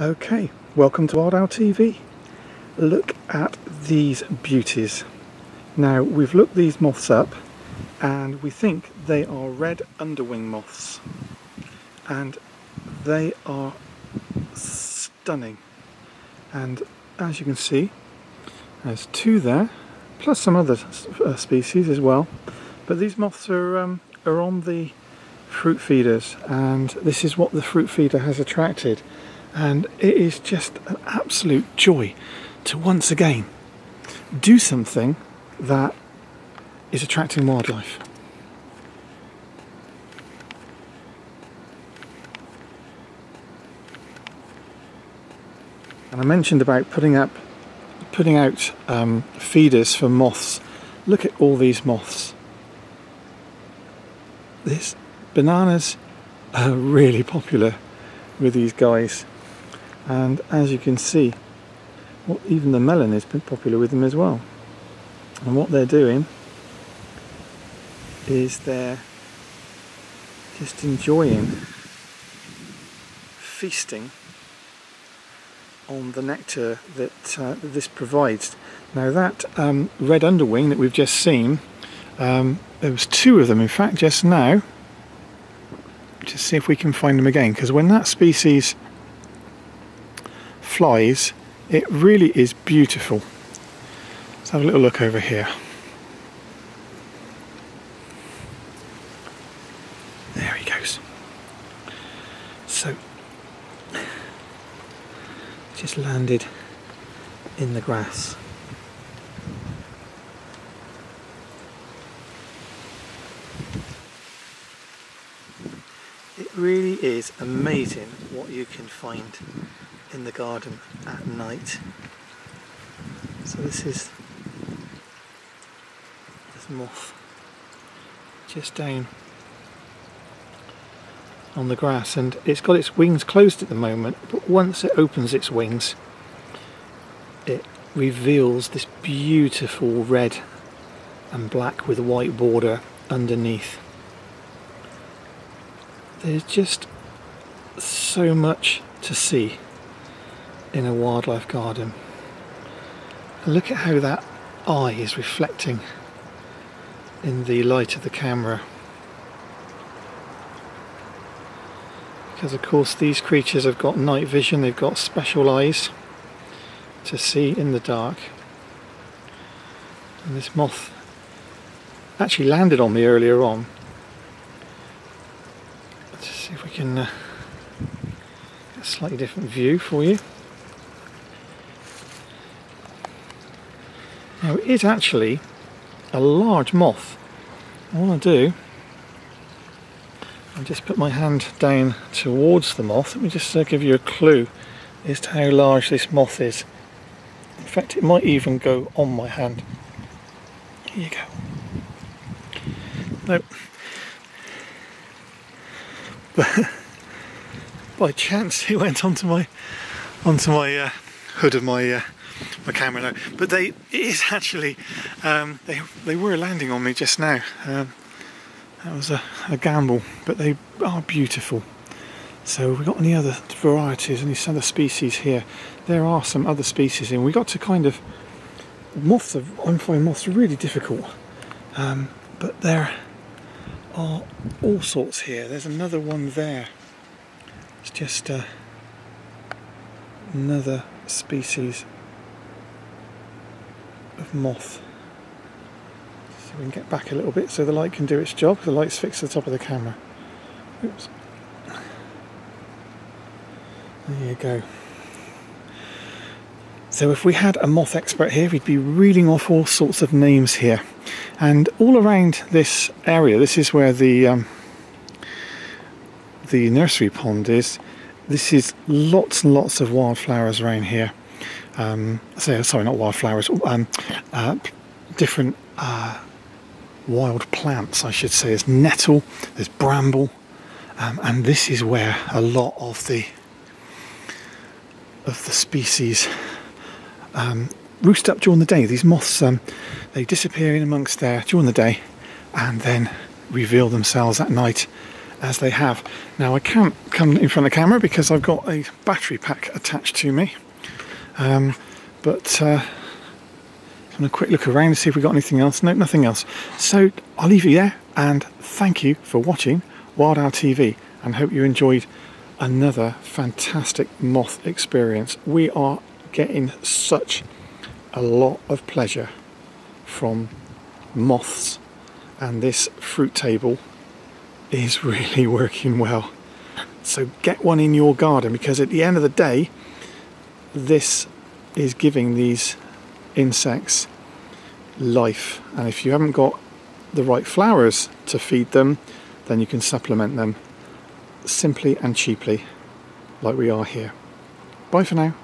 Okay, welcome to Wild Owl TV. Look at these beauties. Now we've looked these moths up and we think they are red underwing moths and they are stunning and as you can see there's two there plus some other uh, species as well but these moths are, um, are on the fruit feeders and this is what the fruit feeder has attracted and it is just an absolute joy to once again do something that is attracting wildlife. And I mentioned about putting up, putting out um, feeders for moths. Look at all these moths. This bananas are really popular with these guys and as you can see well, even the melon been popular with them as well and what they're doing is they're just enjoying feasting on the nectar that uh, this provides. Now that um, red underwing that we've just seen, um, there was two of them in fact just now. Just see if we can find them again because when that species flies, it really is beautiful. Let's have a little look over here. There he goes. So, just landed in the grass. It really is amazing what you can find in the garden at night. So this is this moth just down on the grass and it's got its wings closed at the moment but once it opens its wings it reveals this beautiful red and black with white border underneath. There's just so much to see in a wildlife garden. Look at how that eye is reflecting in the light of the camera. Because of course these creatures have got night vision, they've got special eyes to see in the dark. And this moth actually landed on me earlier on. Let's see if we can uh, get a slightly different view for you. Now it is actually a large moth. All I want to do, I just put my hand down towards the moth. Let me just uh, give you a clue as to how large this moth is. In fact, it might even go on my hand. Here you go. Nope. But by chance, it went onto my onto my uh, hood of my uh, my camera now. But they it is actually um, they they were landing on me just now. Um, that was a, a, gamble, but they are beautiful. So we got any other varieties, any other species here? There are some other species and we got to kind of moths. Are, I'm finding moths really difficult, um, but there are all sorts here. There's another one there. It's just uh, another species moth. So we can get back a little bit so the light can do its job. The light's fixed to the top of the camera. Oops. There you go. So if we had a moth expert here, we'd be reading off all sorts of names here. And all around this area, this is where the um, the nursery pond is. This is lots and lots of wildflowers around here um, sorry, not wildflowers, um, uh, different uh, wild plants, I should say. There's nettle, there's bramble, um, and this is where a lot of the of the species um, roost up during the day. These moths, um, they disappear in amongst there during the day, and then reveal themselves at night as they have. Now I can't come in front of the camera because I've got a battery pack attached to me. Um, but uh, having a quick look around to see if we've got anything else. No, nothing else. So I'll leave you there and thank you for watching Wild Owl TV and hope you enjoyed another fantastic moth experience. We are getting such a lot of pleasure from moths and this fruit table is really working well. So get one in your garden because at the end of the day this is giving these insects life and if you haven't got the right flowers to feed them then you can supplement them simply and cheaply like we are here. Bye for now.